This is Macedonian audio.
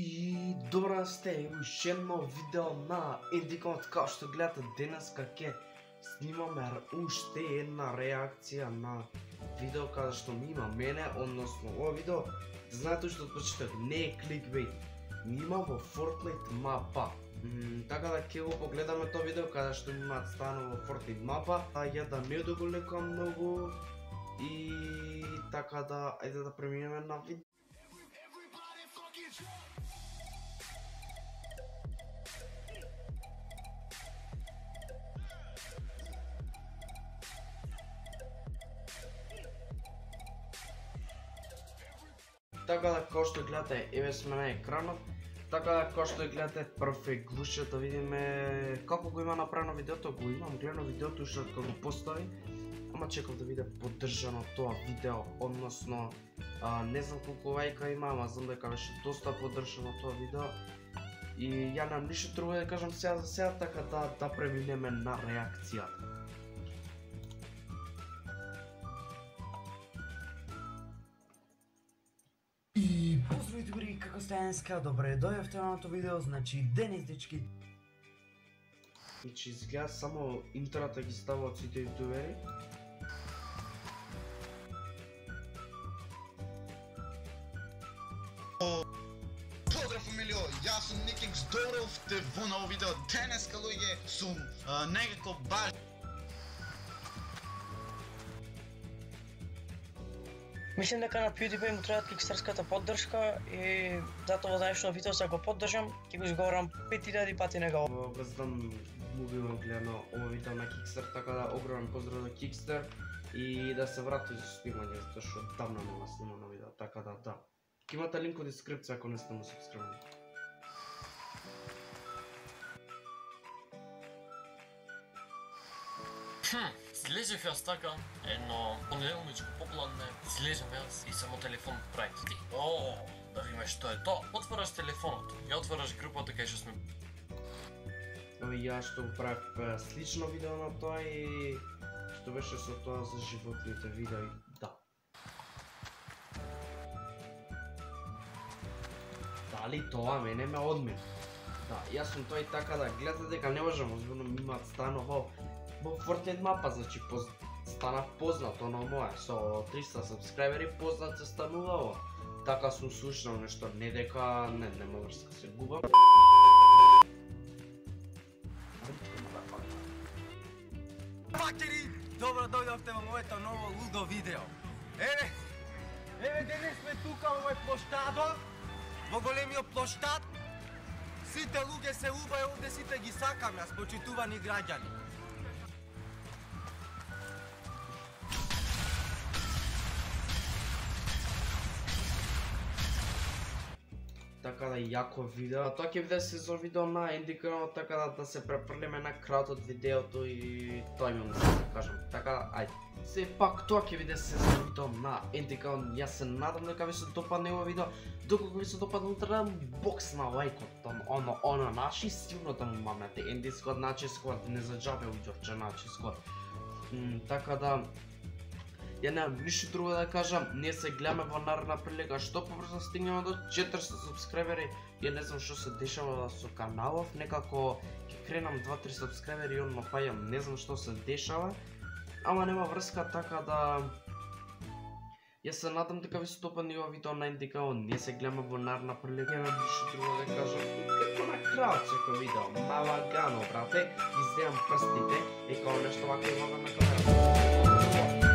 И добра сте, уште едно видео на Индикот, како што гледате денес ќе снимаме уште една реакција на видео каде што ми има мене, односно ово видео, знаете што почеток, не е кликбейт, ми има во Fortnite мапа. М, така да ќе го погледаме тоа видео каде што ми имаат станува во Fortnite мапа, а ја да не одоголекам многу и така да ајде да преминеме на видео. Така да како што гледате, еве сме на екранот. Така да како што гледате, прв е да видиме како го има направено видеото, го имам гледано видеото уште од кога го постави. Ама чекав да биде поддржано тоа видео, односно а, не знам колку лајка има, ама знам дека беше доста поддржано тоа видео. И ја нам ништо друго да кажам сега за сега, така да да преминеме на реакцијата. И поздрави добри, како сте денеска? Добре дојавте на новото видео, значи денес дечки. Значи изгледа само интрата ги ставаат сите јутубери. Поздрав фамилио, јас сум Никикс Доров, те во ново видео денеска луѓе сум а, некако баш Мислам дека на PewDiePie му требат кикстарската поддршка и затоа во дanaшно видео се го поддржам, ќе го изговорам 5000 пати нега. Во Газдан мобилно гледано ова видео на Кикстер, така да огромен поздрав за Кикстер и да се врати за снимање, затоа што давно нема снимано видео, така да да. Ќе имате линк во дескрипција ако не сте му субскрибирани. Хм, слежев јас така, едно понеделничко попладне, слежам јас и само телефон прави. Ти, о, да видиме што е тоа. Отвараш телефонот, ја отвараш групата кај што сме ја што го правев слично видео на тоа и што беше со тоа за животните видео и да. Дали тоа мене ме одмин? Да, јас сум тоа и така да гледате дека не можам, озборно ми имаат станово во Fortnite мапа, значи поз... стана познат оно мое, со 300 сабскрайбери познат се станувало. Така сум слушнал нешто, не дека, не, нема врска, да се губам. Макери, добро дојдовте во моето ново лудо видео. Еве, еве денес сме тука во овој плоштадот, во големиот плоштад. Сите луѓе се убаја, овде, сите ги сакам јас, почитувани граѓани. Така да јако видео. А тоа ќе биде сезон видео на Индиканот, така да, да се препрлиме на крајот од видеото и тоа имам да се кажам. Така, ајде. Се пак тоа ќе биде сезон видео на Индиканот. Јас се надам дека ви се допадне ова видео. Доколку ви се допадне, треба бокс на лајкот, оно, оно наши, сигурно да му мамнете Индискот, значи, Скот, не за джабе уѓорче, начискот. Така да, Ја немам ништо друго да кажам, ние се гледаме во наредна прилика, што побрзо стигнеме до 400 субскрибери, ја не знам што се дешава со каналов, некако ќе кренам 2-3 субскрибери и одма пајам, не знам што се дешава, ама нема врска така да Јас се надам дека ви се допадне ова видео на Индикао, ние се гледаме во наредна прилика, немам ништо друго да кажам, како на крајот секој видео, малагано брате, ги прстите и као нешто вака имаме на камера.